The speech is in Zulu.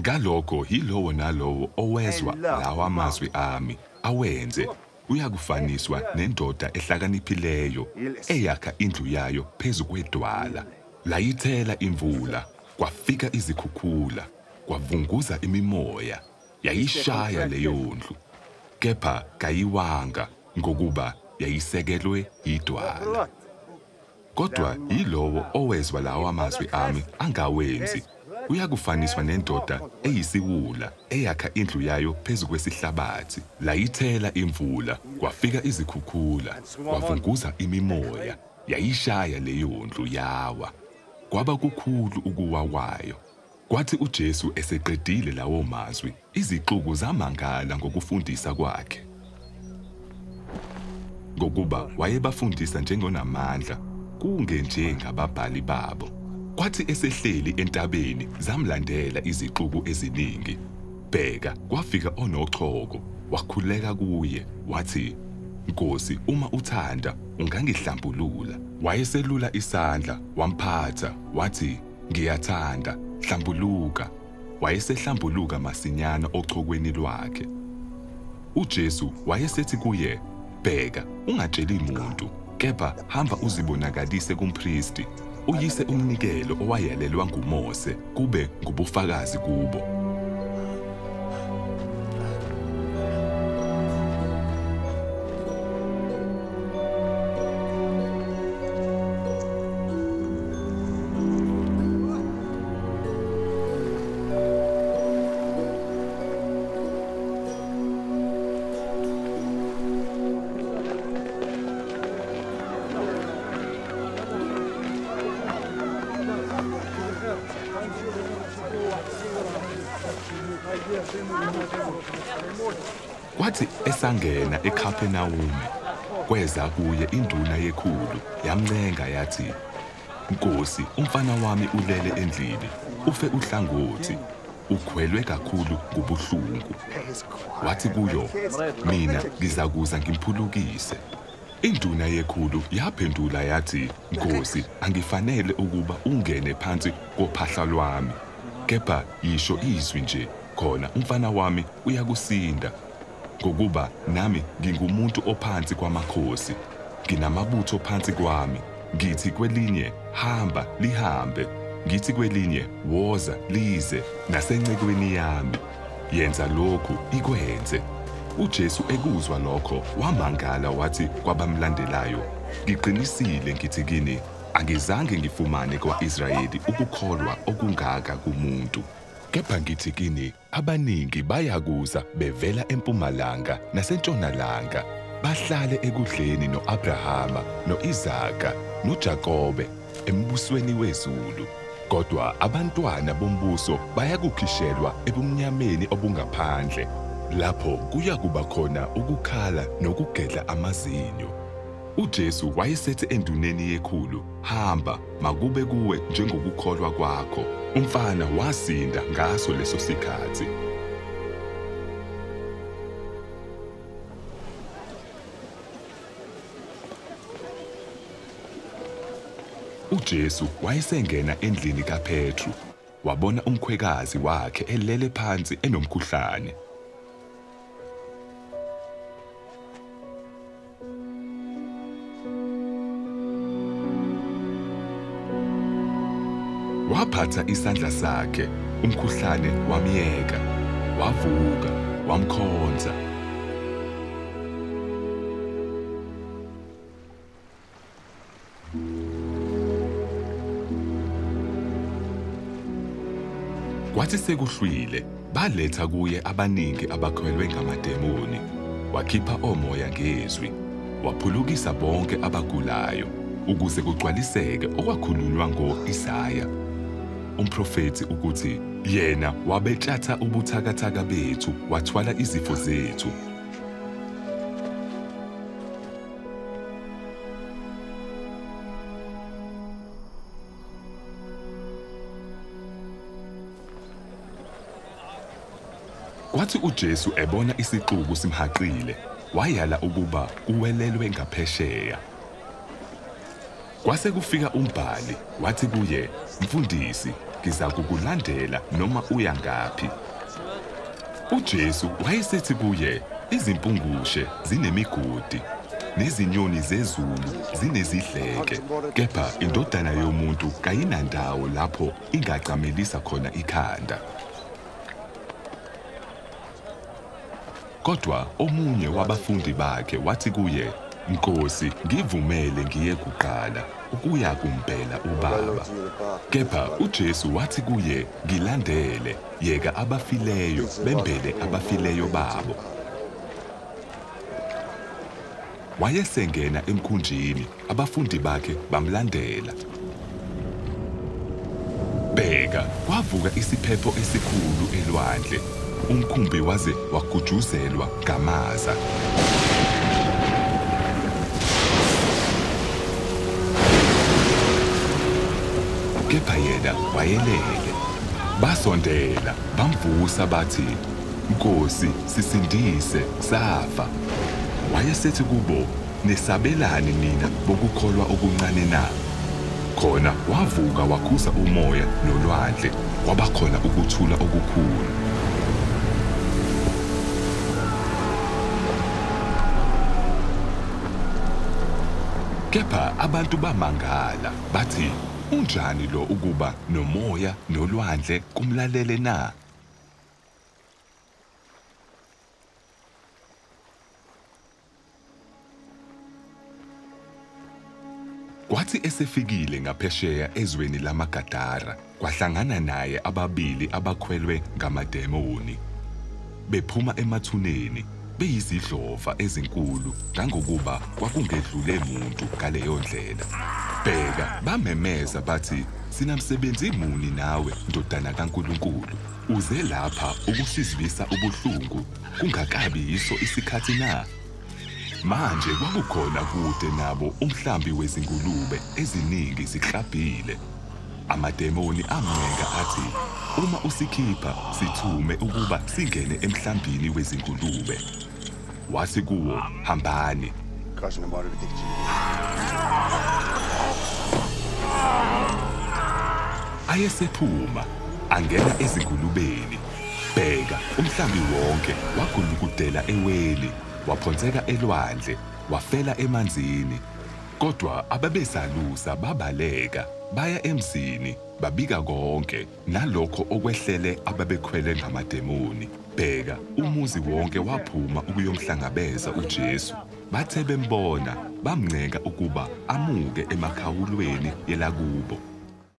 ngalokho yilowo nalowo owezwa lawa mazwi ami awenze. Uyakufaniswa nendoda ehlakaniphileyo eyakha indlu yayo phezu kwedwala. Layithela imvula kwafika izikhukhula kwavunguza imimoya yayishaya leyo ndlu. Kepha kayiwanga ngokuba yayisekelwe idwala. Kodwa yilowo owezwa lawa mazwi ami angawenzi. Uyakufaniswa nendoda eyisiwula eyakha indlu yayo phezu kwesihlabathi layithela imvula kwafika izikhukhula kwavunguza imimoya yayishaya leyo ndlu yawa. Kwaba kukhulu ukuwa kwayo. Kwathi uJesu eseqedile lawo mazwi izixuku zamangala ngokufundisa kwakhe. Ngokuba wayebafundisa njengonamandla kungenje ngababhali babo. Kwathi esehleli entabeni zamlandela izixuku eziningi. Bheka kwafika onochoko wakhuleka kuye wathi Nkosi uma uthanda ungangihlambulula. Wayeselula isandla wamphatha wathi ngiyathanda hlambuluka. Wayesehlambuluka masinyana ochokweni lwakhe. uJesu wayesethi kuye bheka ungatsheli muntu kepha hamba uzibonakalise kumpristi. Uyise umnikelo owayalelwa nguMose kube ngubufakazi kubo. Kwathi esangena eKhaphenawume kweza kuye induna yekhulu yamncenga yathi Nkosi umfana wami ulele endlini ufe uhlangothi ukhwelwe kakhulu kubuhlungu wathi kuyo mina ngizakuza ngimphulukise. Induna yekhulu yaphendula yathi Nkosi angifanele ukuba ungene phansi kophahla lwami kepha yisho izwi nje. Khona umfana wami uyakusinda. Ngokuba nami ngingumuntu ophansi kwamakhosi nginamabutho phansi kwami. Ngithi kwelinye hamba lihambe. Ngithi kwelinye woza lize nasencekweni yami. Yenza lokhu ikwenze. uJesu ekuzwa lokho wamangala wathi kwabamlandelayo ngiqinisile ngithi kini angizange ngifumane kwa-Israyeli ukukholwa okungaka kumuntu. Kepha ngithi kini abaningi bayakuza bevela empumalanga nasentshonalanga. Bahlale ekudleni noAbrahama noIsaka noJakobe embusweni wezulu. Kodwa abantwana bombuso bayakukhishelwa ebumnyameni obungaphandle lapho kuya kuba khona ukukhala nokugedla amazinyo. uJesu wayesethi enduneni yekhulu hamba makube kuwe njengokukholwa kwakho. Umfana wasinda ngaso leso sikhathi. uJesu wayesengena endlini kaPetru wabona umkhwekazi wakhe elele phansi enomkhuhlane. Waphatha isandla sakhe umkhuhlane wamyeka wavuka wamkhonza. Kwathi sekuhlwile baletha kuye abaningi abakhwelwe ngamademoni wakhipha omoya ngezwi waphulukisa bonke abagulayo ukuze kugcwaliseke okwakhulunywa ngo-Isaya. Umprofethi ukuthi yena wabetshatha ubuthakathaka bethu wathwala izifo zethu Kwathi uJesu ebona isixuku simhaqile, wayala ukuba kuwelelwe ngaphesheya. Kwase kufika umbhali wathi kuye, "Mfundisi, ngiza kukulandela noma uya ngaphi. uJesu wayesethi kuye izimpungushe zinemigodi nezinyoni zezulu zinezidleke kepha indodana yomuntu kayinandawo lapho ingacamelisa khona ikhanda. Kodwa omunye wabafundi bakhe wathi kuye Nkosi ngivumele ngiye kuqala. Ukuya kumbhela ubaba. Kepha uJesu wathi kuye ngilandele yeka abafileyo bembele abafileyo babo. Wayesengena emkhunjini abafundi bakhe bamlandela. Bheka kwavuka isiphepho esikhulu elwandle. Umkhumbi waze wagujuzelwa ngamaza. Kepha yena wayelele. Basondela bamvusa bathi Nkosi sisindise safa. Wayesethi kubo nesabelani nina bokukholwa okuncane na? Khona wavuka wakhusa umoya nolwandle kwabakhona ukuthula okukhulu. Kepha abantu bamangala bathi unjani lo ukuba nomoya nolwandle kumlalele na? Kwathi esefikile ngaphesheya ezweni lamaGadara kwahlangana naye ababili abakhwelwe ngamademoni. Bephuma emathuneni. Beyizidlova ezinkulu ngangokuba kwakungedlule muntu ngaleyo ndlela. Bheka bamemeza bathi sinamsebenzi muni nawe ndodana kaNkuluNkulu? Uze lapha ukusizwisa ubuhlungu kungakabi yiso isikhathi na? Manje kwakukhona kude nabo umhlambi wezingulube eziningi zihlabhile. Amademoni amncenga athi uma usikhipha sithume ukuba singene emhlambini wezingulube. Wathi kuwo hambani bağırır gidecek. ayesephuma angena ezingulubeni bheka umhlambi wonke wagulukudela eweli waphonseka elwandle wafela emanzini. Kodwa ababesalusa babaleka baya emzini babika konke nalokho okwehlele ababekhwele ngamademoni. Bheka umuzi wonke waphuma ukuyomhlangabeza uJesu. Bathe bembona bamncenga ukuba amuke emakhawulweni yelakubo.